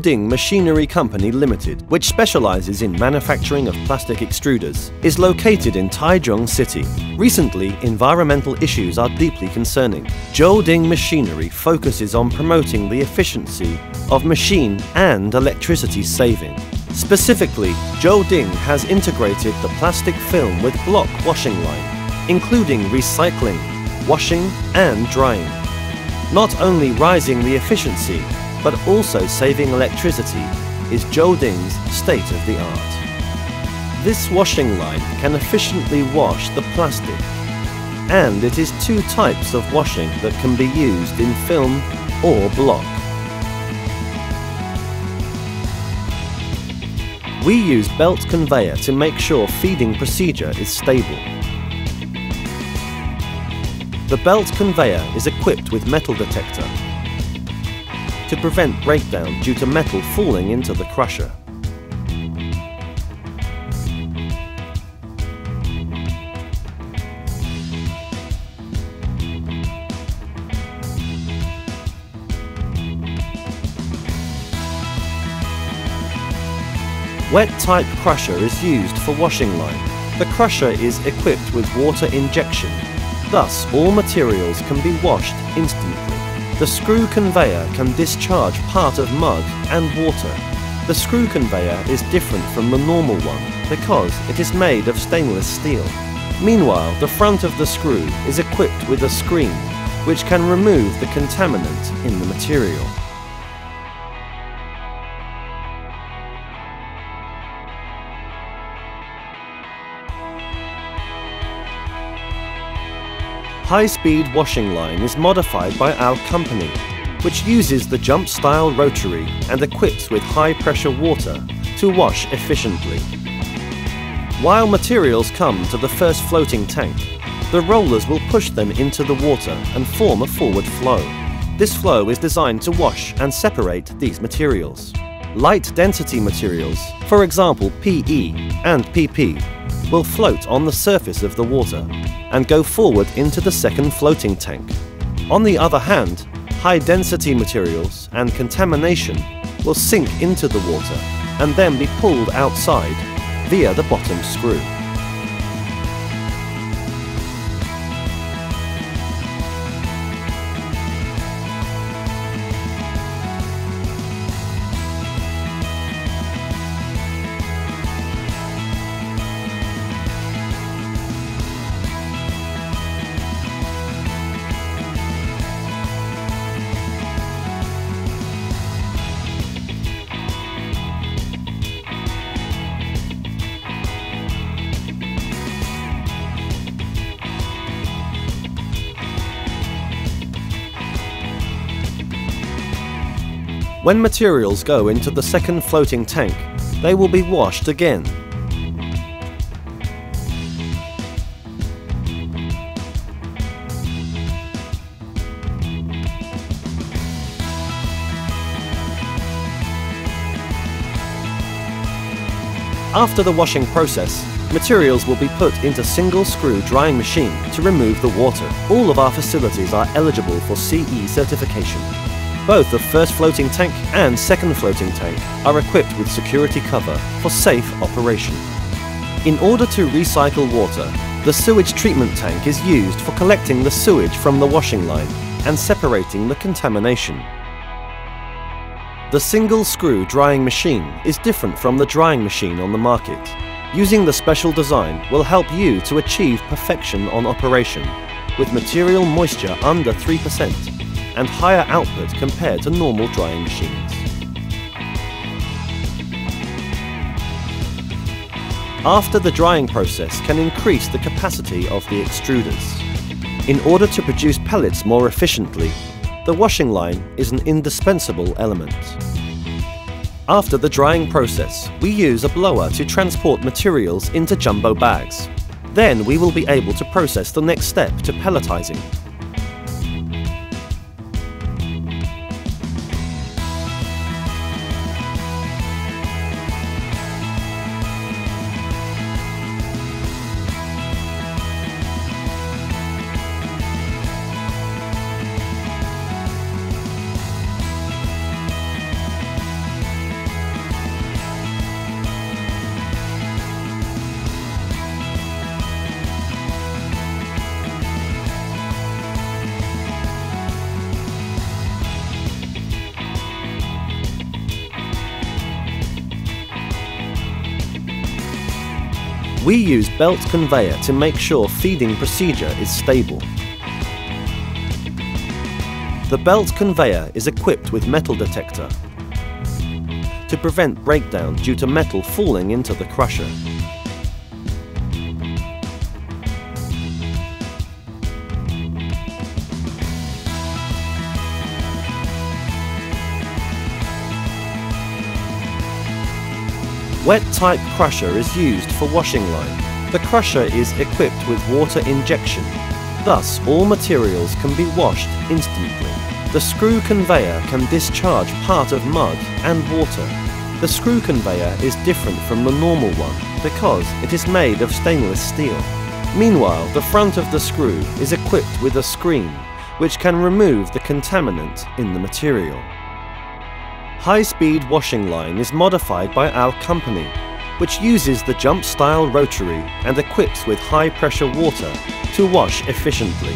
Ding Machinery Company Limited, which specializes in manufacturing of plastic extruders, is located in Taichung City. Recently, environmental issues are deeply concerning. Ding Machinery focuses on promoting the efficiency of machine and electricity saving. Specifically, Ding has integrated the plastic film with block washing line, including recycling, washing and drying. Not only rising the efficiency, but also saving electricity is Ding's state of the art. This washing line can efficiently wash the plastic and it is two types of washing that can be used in film or block. We use belt conveyor to make sure feeding procedure is stable. The belt conveyor is equipped with metal detector to prevent breakdown due to metal falling into the crusher. Wet type crusher is used for washing line. The crusher is equipped with water injection, thus all materials can be washed instantly. The screw conveyor can discharge part of mud and water. The screw conveyor is different from the normal one because it is made of stainless steel. Meanwhile, the front of the screw is equipped with a screen which can remove the contaminant in the material. High-speed washing line is modified by our company, which uses the jump-style rotary and equips with high-pressure water to wash efficiently. While materials come to the first floating tank, the rollers will push them into the water and form a forward flow. This flow is designed to wash and separate these materials. Light density materials, for example PE and PP, will float on the surface of the water and go forward into the second floating tank. On the other hand, high density materials and contamination will sink into the water and then be pulled outside via the bottom screw. When materials go into the second floating tank, they will be washed again. After the washing process, materials will be put into single screw drying machine to remove the water. All of our facilities are eligible for CE certification. Both the first floating tank and second floating tank are equipped with security cover for safe operation. In order to recycle water, the sewage treatment tank is used for collecting the sewage from the washing line and separating the contamination. The single screw drying machine is different from the drying machine on the market. Using the special design will help you to achieve perfection on operation with material moisture under 3% and higher output compared to normal drying machines. After the drying process can increase the capacity of the extruders. In order to produce pellets more efficiently, the washing line is an indispensable element. After the drying process, we use a blower to transport materials into jumbo bags. Then we will be able to process the next step to pelletizing, We use belt conveyor to make sure feeding procedure is stable. The belt conveyor is equipped with metal detector to prevent breakdown due to metal falling into the crusher. Wet type crusher is used for washing line. The crusher is equipped with water injection. Thus, all materials can be washed instantly. The screw conveyor can discharge part of mud and water. The screw conveyor is different from the normal one because it is made of stainless steel. Meanwhile, the front of the screw is equipped with a screen which can remove the contaminant in the material. High-speed washing line is modified by our company, which uses the jump style rotary and equips with high pressure water to wash efficiently.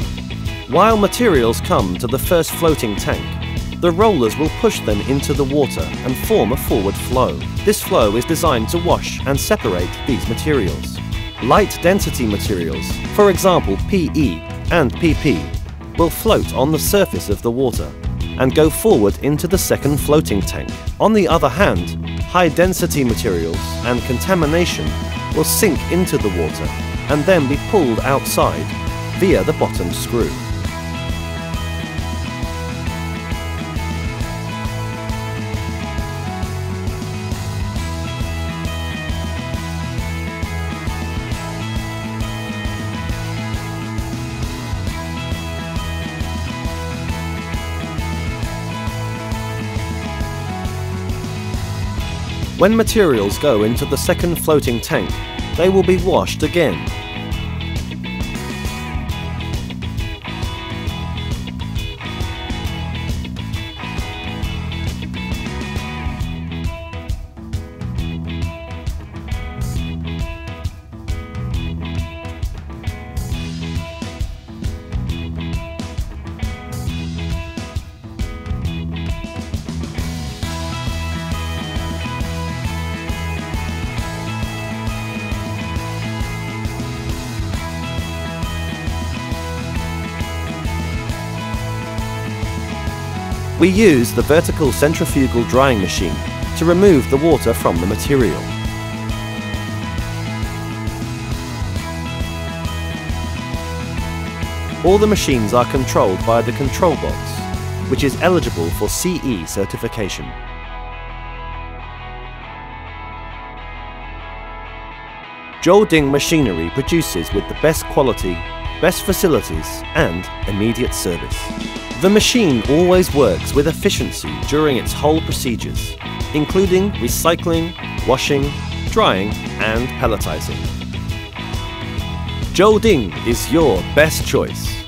While materials come to the first floating tank, the rollers will push them into the water and form a forward flow. This flow is designed to wash and separate these materials. Light density materials, for example PE and PP, will float on the surface of the water and go forward into the second floating tank. On the other hand, high density materials and contamination will sink into the water and then be pulled outside via the bottom screw. When materials go into the second floating tank, they will be washed again. We use the vertical centrifugal drying machine to remove the water from the material. All the machines are controlled by the control box, which is eligible for CE certification. Ding Machinery produces with the best quality, best facilities and immediate service. The machine always works with efficiency during its whole procedures, including recycling, washing, drying, and pelletizing. Geor Ding is your best choice.